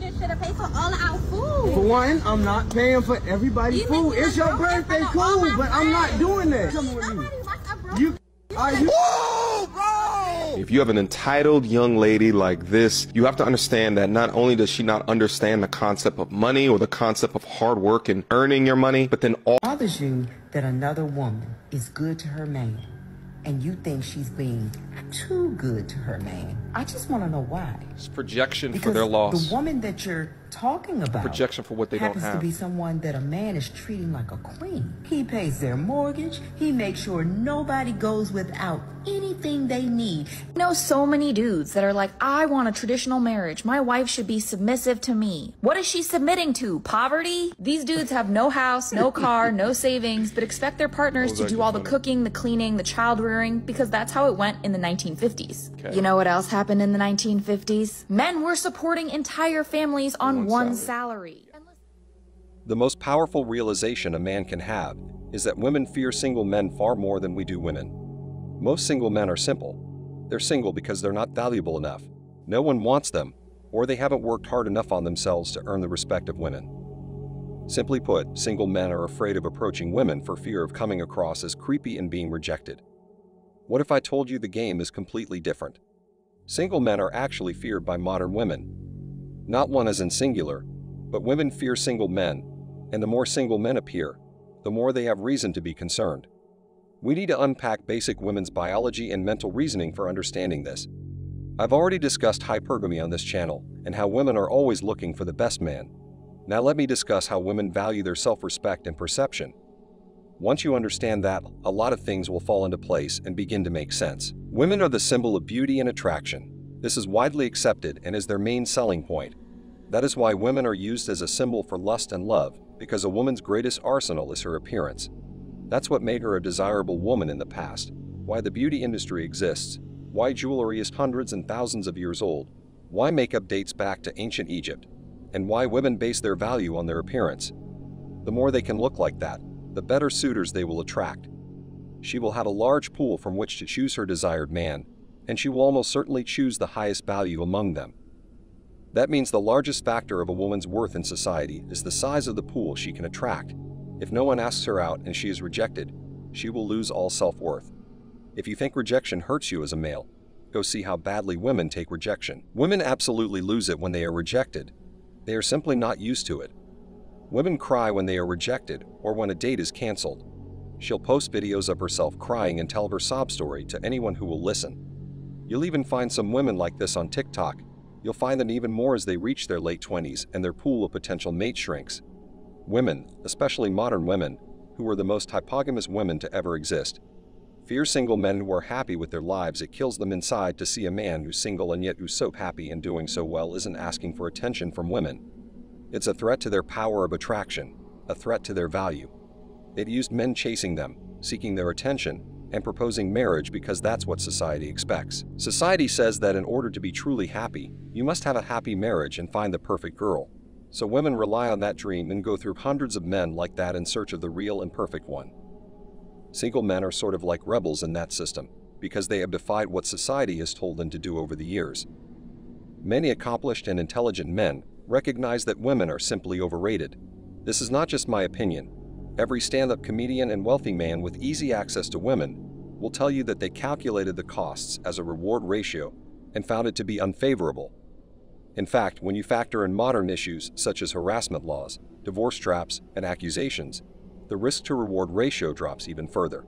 just should have paid for all of our food. For one, I'm not paying for everybody's You food. you It's your birthday, girlfriend cool, my but I'm not doing that. Come with Nobody you. wants. You, are you? If you have an entitled young lady like this, you have to understand that not only does she not understand the concept of money or the concept of hard work and earning your money, but then all bothers you that another woman is good to her man and you think she's being too good to her man. I just want to know why. It's projection Because for their loss. the woman that you're talking about Projection for what they don't happens have. to be someone that a man is treating like a queen. He pays their mortgage. He makes sure nobody goes without anything they need. I know so many dudes that are like, I want a traditional marriage. My wife should be submissive to me. What is she submitting to? Poverty? These dudes have no house, no car, no savings, but expect their partners to do all the cooking, the cleaning, the child rearing, because that's how it went in the 1950s. Okay. You know what else happened in the 1950s? Men were supporting entire families on One one salary. salary. The most powerful realization a man can have is that women fear single men far more than we do women. Most single men are simple. They're single because they're not valuable enough. No one wants them, or they haven't worked hard enough on themselves to earn the respect of women. Simply put, single men are afraid of approaching women for fear of coming across as creepy and being rejected. What if I told you the game is completely different? Single men are actually feared by modern women. Not one as in singular, but women fear single men, and the more single men appear, the more they have reason to be concerned. We need to unpack basic women's biology and mental reasoning for understanding this. I've already discussed hypergamy on this channel and how women are always looking for the best man. Now let me discuss how women value their self-respect and perception. Once you understand that, a lot of things will fall into place and begin to make sense. Women are the symbol of beauty and attraction. This is widely accepted and is their main selling point. That is why women are used as a symbol for lust and love, because a woman's greatest arsenal is her appearance. That's what made her a desirable woman in the past, why the beauty industry exists, why jewelry is hundreds and thousands of years old, why makeup dates back to ancient Egypt, and why women base their value on their appearance. The more they can look like that, the better suitors they will attract. She will have a large pool from which to choose her desired man, and she will almost certainly choose the highest value among them. That means the largest factor of a woman's worth in society is the size of the pool she can attract. If no one asks her out and she is rejected, she will lose all self worth. If you think rejection hurts you as a male, go see how badly women take rejection. Women absolutely lose it when they are rejected. They are simply not used to it. Women cry when they are rejected or when a date is canceled. She'll post videos of herself crying and tell her sob story to anyone who will listen. You'll even find some women like this on TikTok. You'll find them even more as they reach their late 20s and their pool of potential mate shrinks. Women, especially modern women, who are the most hypergamous women to ever exist, fear single men who are happy with their lives. It kills them inside to see a man who's single and yet who's so happy and doing so well isn't asking for attention from women. It's a threat to their power of attraction, a threat to their value. It used men chasing them, seeking their attention, and proposing marriage because that's what society expects. Society says that in order to be truly happy, you must have a happy marriage and find the perfect girl. So women rely on that dream and go through hundreds of men like that in search of the real and perfect one. Single men are sort of like rebels in that system because they have defied what society has told them to do over the years. Many accomplished and intelligent men recognize that women are simply overrated. This is not just my opinion. Every stand up comedian and wealthy man with easy access to women will tell you that they calculated the costs as a reward ratio and found it to be unfavorable. In fact, when you factor in modern issues such as harassment laws, divorce traps, and accusations, the risk to reward ratio drops even further.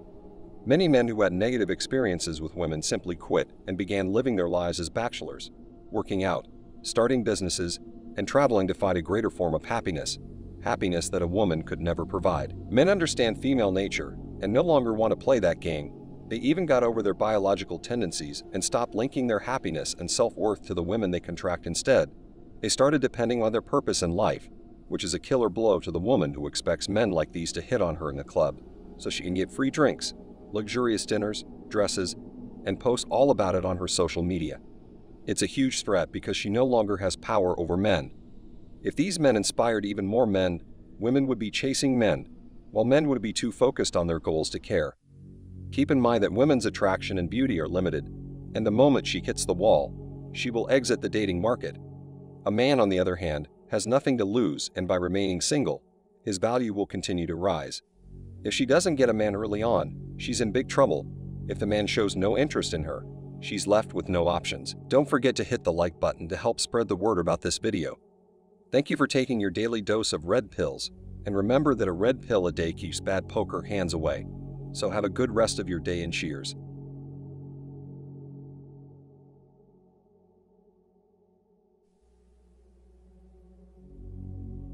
Many men who had negative experiences with women simply quit and began living their lives as bachelors, working out, starting businesses, and traveling to find a greater form of happiness, happiness that a woman could never provide. Men understand female nature and no longer want to play that game. They even got over their biological tendencies and stopped linking their happiness and self worth to the women they contract instead. They started depending on their purpose in life, which is a killer blow to the woman who expects men like these to hit on her in the club so she can get free drinks, luxurious dinners, dresses, and post all about it on her social media. It's a huge threat because she no longer has power over men. If these men inspired even more men, women would be chasing men, while men would be too focused on their goals to care. Keep in mind that women's attraction and beauty are limited, and the moment she hits the wall, she will exit the dating market. A man, on the other hand, has nothing to lose, and by remaining single, his value will continue to rise. If she doesn't get a man early on, she's in big trouble. If the man shows no interest in her, she's left with no options. Don't forget to hit the like button to help spread the word about this video. Thank you for taking your daily dose of red pills, and remember that a red pill a day keeps bad poker hands away. So have a good rest of your day and cheers.